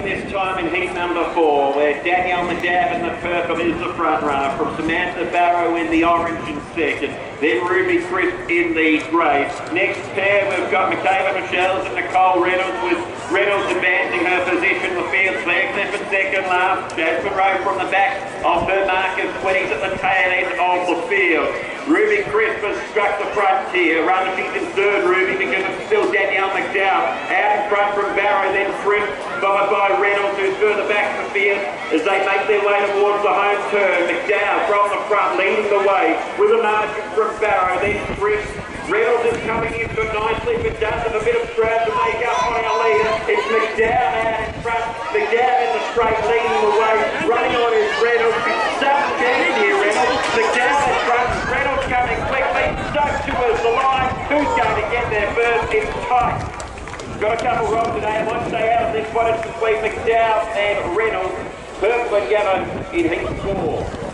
this time in heat number four, where Danielle McDowell in the purple is the front runner, from Samantha Barrow in the orange in second, then Ruby Crisp in the grey. Next pair, we've got Mikayla Michels and Nicole Reynolds, with Reynolds advancing her position. The field flags there for second last. Jasmine Rowe from the back of her markers, 20s at the tail end of the field. Ruby Crisp has struck the front frontier. Run, she's in third, Ruby, because it's still Danielle McDowell. Out in front from By Reynolds, who's further back the field as they make their way towards the home turn. McDowell from the front, leading the way with a margin from Barrow, then Crisp. Reynolds is coming in for nicely, but does have a bit of ground to make up on our leader. It's McDowell out in front. McDowell in the straight, leading the way. Running on his Reynolds. Some chance here, Reynolds. McDowell in front. Reynolds coming quickly. Stuck towards the line. Who's going to get there first? It's tight. Got a couple wrong today. I might stay It's between McDowell and Reynolds. Purple and yellow in heat four.